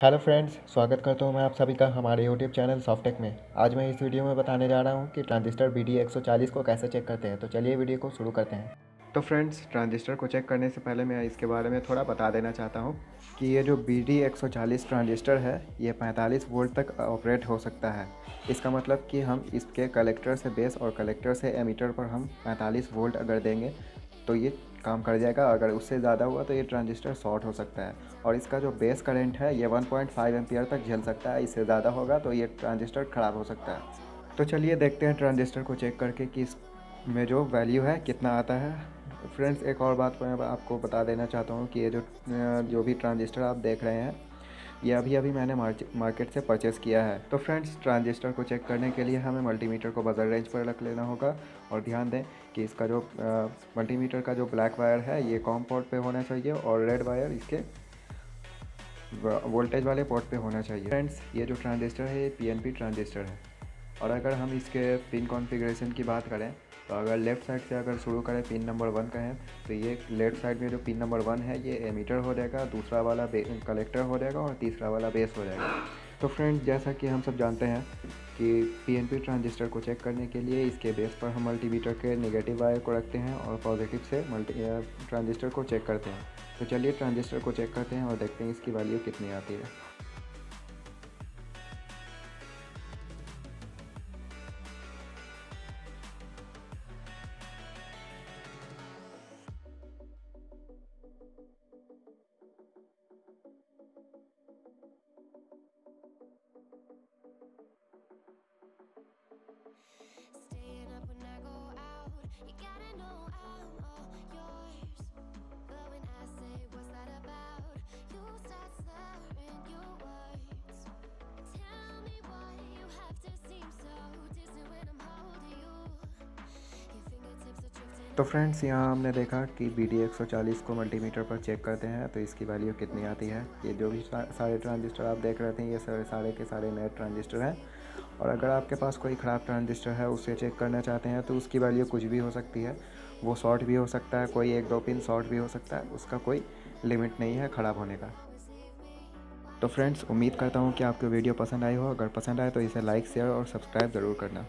Hello friends, स्वागत करता हूँ मैं आप सभी का हमारे यूट्यूब चैनल सॉफ्टेक में। आज मैं इस वीडियो में बताने जा रहा हूँ कि ट्रांजिस्टर बी डी को कैसे चेक करते हैं। तो चलिए वीडियो को शुरू करते हैं। तो फ्रेंड्स, ट्रांजिस्टर को चेक करने से पहले मैं इसके बारे में थोड़ा बता देना चाहता हूँ कि ये जो बी डी ट्रांजिस्टर है, ये 45 वोल्ट तक ऑपरेट हो सकता है। इसका मतलब कि हम इसके कलेक्टर से बेस और कलेक्टर से एमीटर पर हम 45 वोल्ट अगर देंगे तो ये काम कर जाएगा। अगर उससे ज़्यादा हुआ तो ये ट्रांजिस्टर शॉर्ट हो सकता है। और इसका जो बेस करंट है, ये 1.5 पॉइंट तक झेल सकता है। इससे ज़्यादा होगा तो ये ट्रांजिस्टर ख़राब हो सकता है। तो चलिए देखते हैं ट्रांजिस्टर को चेक करके कि इसमें जो वैल्यू है, कितना आता है। फ्रेंड्स, एक और बात मैं आपको बता देना चाहता हूँ कि ये जो जो भी ट्रांजिस्टर आप देख रहे हैं ये अभी अभी मैंने मार्केट से परचेस किया है। तो फ्रेंड्स ट्रांजिस्टर को चेक करने के लिए हमें मल्टीमीटर को बजर रेंज पर रख लेना होगा और ध्यान दें कि इसका जो मल्टीमीटर का जो ब्लैक वायर है, ये कॉम पोर्ट पे होना चाहिए और रेड वायर इसके वोल्टेज वाले पोर्ट पे होना चाहिए। फ्रेंड्स ये जो ट्रांजिस्टर है, ये पी ट्रांजिस्टर है। और अगर हम इसके पिन कॉन्फ़िगरेशन की बात करें तो अगर लेफ़्ट साइड से अगर शुरू करें, पिन नंबर वन का है तो ये लेफ़्ट साइड में जो पिन नंबर वन है, ये एमीटर हो जाएगा, दूसरा वाला कलेक्टर हो जाएगा और तीसरा वाला बेस हो जाएगा। तो फ्रेंड, जैसा कि हम सब जानते हैं कि पीएनपी ट्रांजिस्टर को चेक करने के लिए इसके बेस पर हम मल्टीमीटर के नेगेटिव वायर को रखते हैं और पॉजिटिव से मल्टी ट्रांजिस्टर को चेक करते हैं। तो चलिए ट्रांजिस्टर को चेक करते हैं और देखते हैं इसकी वैल्यू कितनी आती है। तो फ्रेंड्स, यहाँ हमने देखा कि बी डी को मल्टीमीटर पर चेक करते हैं तो इसकी वैल्यू कितनी आती है? ये जो भी सारे ट्रांजिस्टर आप देख रहे थे, ये सारे सारे के सारे नए ट्रांजिस्टर हैं। और अगर आपके पास कोई ख़राब ट्रांजिस्टर है, उसे चेक करना चाहते हैं तो उसकी वैल्यू कुछ भी हो सकती है। वो शॉर्ट भी हो सकता है, कोई एक दो पिन शॉर्ट भी हो सकता है, उसका कोई लिमिट नहीं है ख़राब होने का। तो फ्रेंड्स, उम्मीद करता हूँ कि आपको वीडियो पसंद आई हो। अगर पसंद आए तो इसे लाइक शेयर और सब्सक्राइब ज़रूर करना।